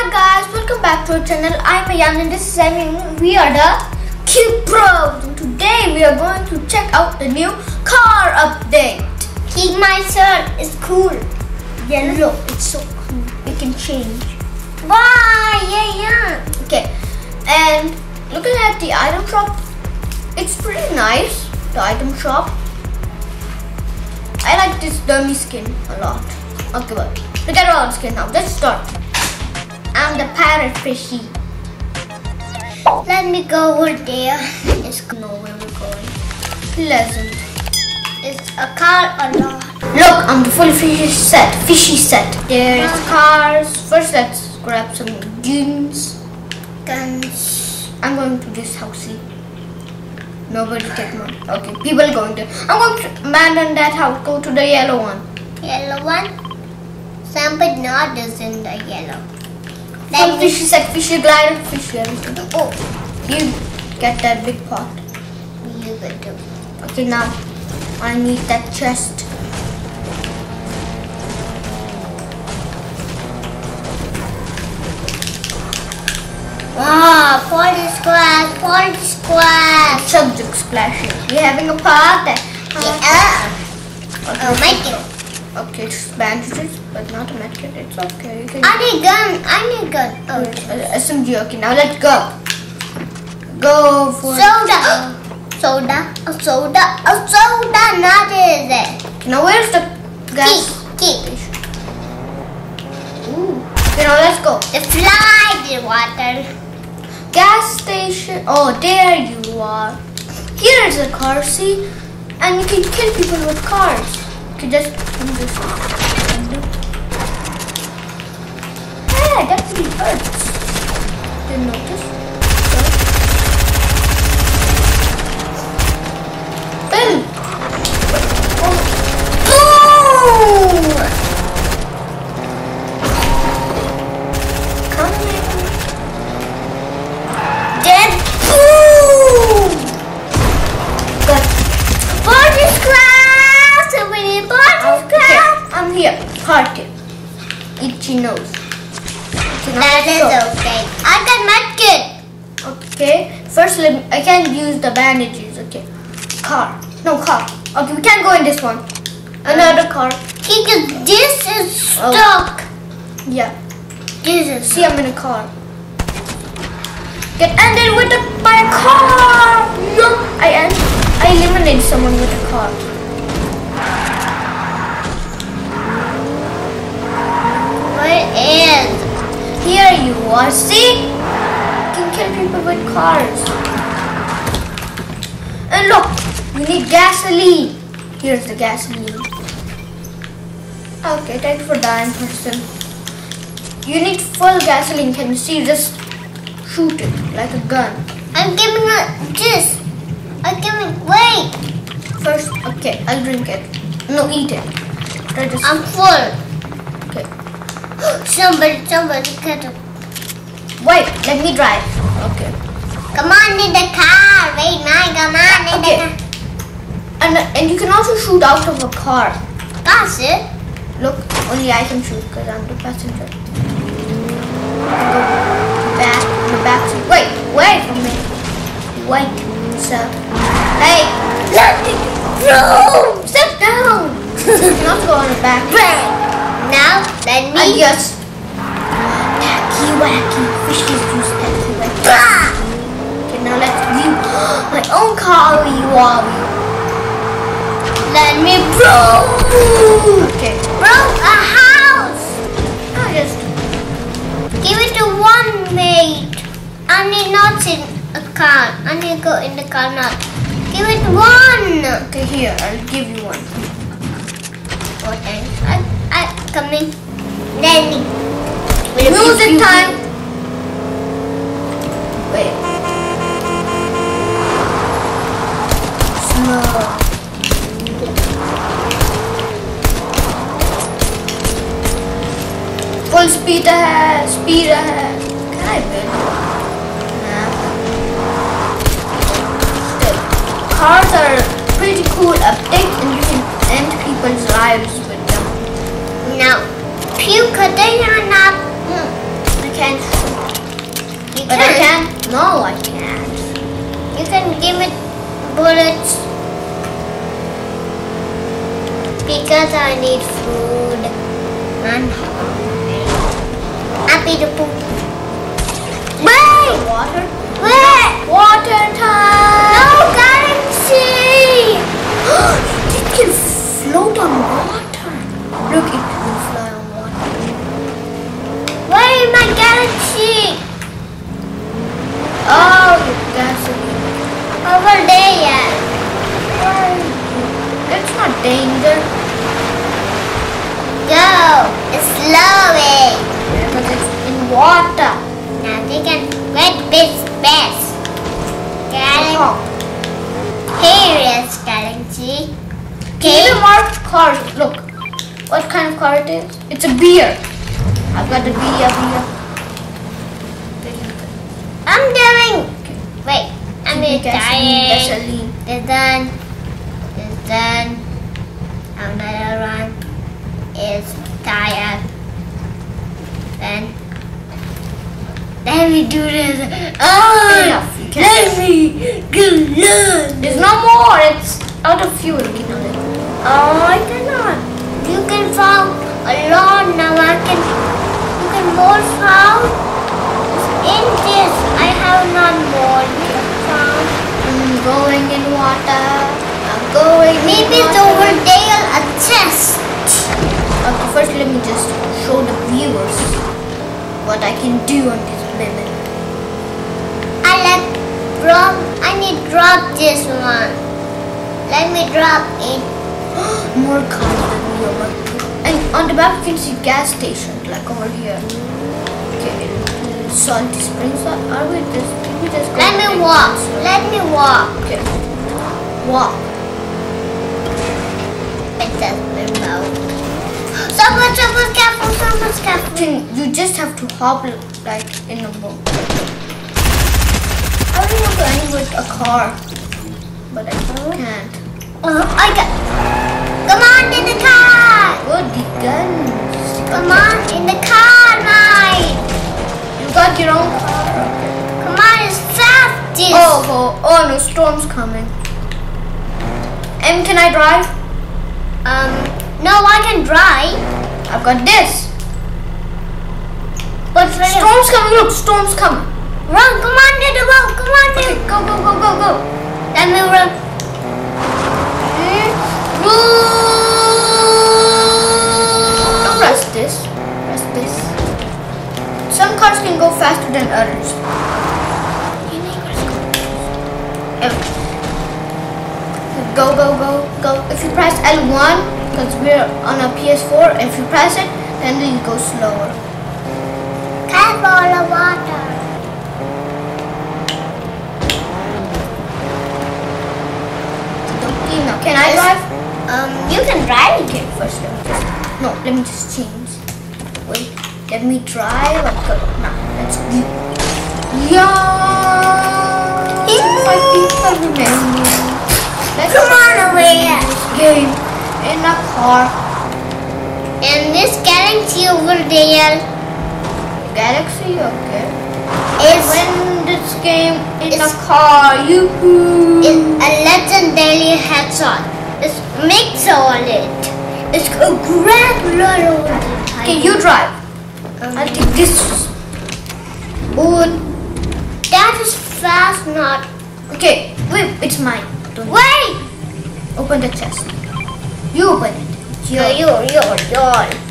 Hi guys, welcome back to our channel. I'm Ayan and this is Amy. We are the Cute Broz. And today we are going to check out the new car update. Keep my shirt. It's cool. Yeah, Yellow, it's so cool. It can change. Why? Yeah, yeah. Okay, and looking at the item shop, it's pretty nice. The item shop. I like this dummy skin a lot. Okay, but forget about the skin now. Let's start. I'm the pirate fishy. Let me go over there. It's know where we're going. Pleasant. It's a car or not. Look, I'm the full fishy set. Fishy set. There's cars. First, let's grab some guns. Guns. I'm going to this housey. Nobody take mine. Okay, people going to. I'm going to abandon that house. Go to the yellow one. Yellow one. Some but not is in the yellow. Let me fishy set. Fishy glider. Fishy everything. Oh, you get that big pot. you go to. Okay, now I need that chest. Ah, party squad, party squad. Subject splashing. We're having a party. Yeah. Oh, make it. Okay, it's bandages, but not a medkit. It's okay. Can I need gun. I need gun. Oh, Uh, SMG. Okay, now let's go. Go for soda. Soda. A soda. A soda. Not is it? Now where's the gas Keep. Keep. Ooh. Okay, now let's go. The fly the water. Gas station. Oh, there you are. Here is a car, see? And you can kill people with cars. You just do this. Hey, that hurts. Didn't notice. Boom! Boom! Come That go. okay. I got medkit. Okay, first let me, I can use the bandages. Okay, car. No car. Okay, we can't go in this one. Another car. Because this is Oh. stuck. Yeah. This is See, I'm in a car. Get ended with a by a car. No, I end. I eliminated someone with a car. Where is? Here you are. See, you can kill people with cars. And look, we need gasoline. Here's the gasoline. Okay, thanks for dying, person. You need full gasoline. Can you see? Just shoot it like a gun. I'm giving it this. I'm giving wait. First, okay, I'll drink it. No, eat it. I'm full. okay. Somebody, somebody get it. Wait, let me drive. Okay. Come on in the car. Wait, my come on in Okay. the car. And and you can also shoot out of a car. That's it. Look, only I can shoot because I'm the passenger. Back, the back seat. Wait, wait for me. Wait, sir. Hey, go. sit down. you not go on the back. Now let I me. just tacky wacky fishes use tacky wacky. Ah! Okay, now let's view my own car. You are. Let me bro. Okay, Bro, a house. I just Give it to one mate. I need not in a car. I need to go in the car now. Give it one. okay here. I'll give you one. I coming. Then Music time. Wait. Slow. Full speed ahead. Speed ahead. Can I win? Nah. Still, cars are pretty cool update and you can end people's lives. Now, puke they are not. mm, I can't. You But I can. No, I can't. You can give it bullets. Because I need food. I'm hungry. Happy to poop. Wait! Water. Wait! Water time. No water. Now they can get this best. Oh. Here is currency. Even more cars. Look. What kind of car it is? It's a beer. I've got the beer, beer. I'm doing. Wait, I'm dying. gasoline. It's done. It's done. Another one is tired. Then. Let me do this. Oh, let me go. There's no more. It's out of fuel. You know that. Oh, I cannot. You can found a lot now. I can. You can more found. In this, I have not more. You can. I'm going in water. I'm going Maybe it's over there a chest. Okay, first let me just show the viewers what I can do on this lemon. I like drop. I need drop this one. Let me drop it. More cars than we over And on the map you can see gas station, like over here. Okay, salty springs. Are are we just? Did we just? go Let me walk. this? Let me walk. Okay. Walk. It says remote. Someone, someone, careful, someone's careful. Then you just have to hop like in a boat. I don't want to end with a car, but I can't. Uh, I got. Come on in the car. Good, the guns. Come on in the car, Mike. You got your own car. Come on, it's fast. Oh, oh, oh no, storm's coming. And can I drive? Um, no, I can drive. I've got this. But Storm's coming, look, storm's coming. run, come on, to the. Come on, Okay, to. go, go, go, go, go. Let me run. Don't press this. Press this. Some cars can go faster than others. Go, go, go, go. If you press L1, because we're on a PS4, if you press it, then it goes slower. Careful of water. Okay, can I drive? Um, you can drive. Okay, first let me just no, let me just change. Wait, let me drive. I've got no, let's go. Yeah. Five people remaining. Let's Come on away. game in a car. And this galaxy over there Galaxy, okay. is, Win this game in a car. You. It's a legendary headshot. It's mix on it. It's a grand lot the Okay, you drive. Um, I think this. oh, that is fast, not. Okay, wait, it's mine. Don't Wait! open the chest. You open it. Yo, yo, yo, yo.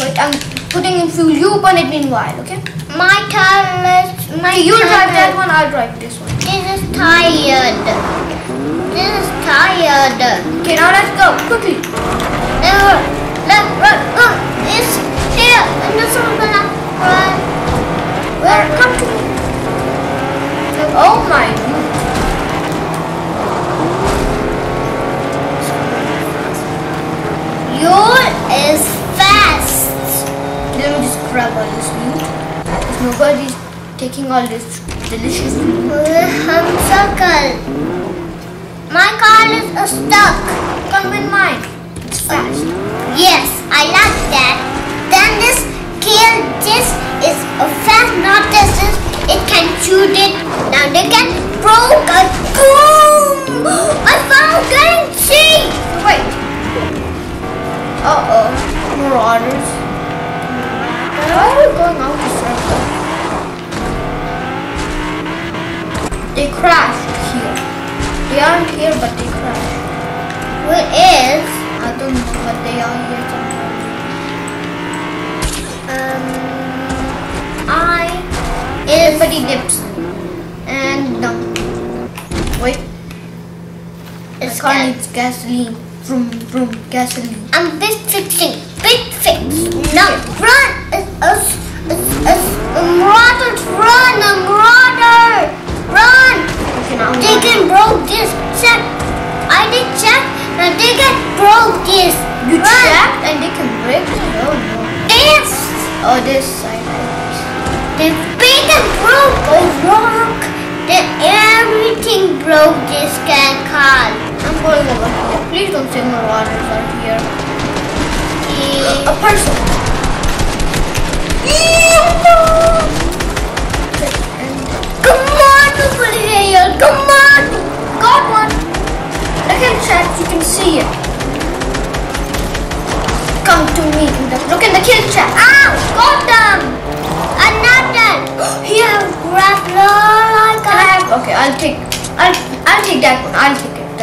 Wait, I'm putting in fuel. You open it meanwhile, okay? My turn is. My Okay, you drive that one, I'll drive this one. This is tired. This is tired. Okay, now let's go, quickly. Never. Look, look, look. It's here. And this one's gonna run. Where? Come to me. Oh my god. Yours is fast. Let me just grab all this loot. Because nobody's taking all this delicious. My car is stuck. Come with mine. It's fast. Yes, I like that. Then this kill this is a fast, not the shoot it. Now they can broke a boom. I found sheep. Wait. Uh oh. Marauders. Why are we going out the circle? They crashed here. They aren't here, but they crashed. Where is? I don't know, but they are here somewhere. Um, I Everybody dips. And no. Wait, It's car needs gasoline. Vroom, vroom, gasoline. I'm fixing. Bit fix. Broke this can car. I'm going over here. Please don't say marauders are here. Eh, A person. Come on, over here. Come on. Got one. Look in chat, you can see it. Come to me. Look in the kill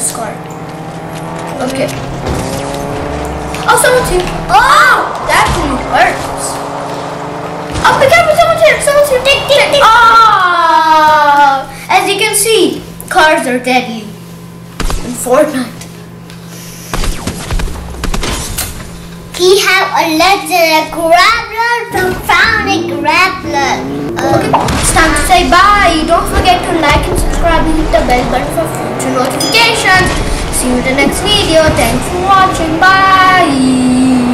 I'll take it. The scar. Okay. Oh, someone's here. Oh, that hurts. Oh, be careful! Someone's here. Someone's here. Take, take, take. Oh, as you can see, cars are deadly in Fortnite. He have a legendary grappler from a grappler. Uh, it's time to say bye. Don't forget to like and subscribe and hit the bell button for future notifications. See you in the next video. Thanks for watching. Bye.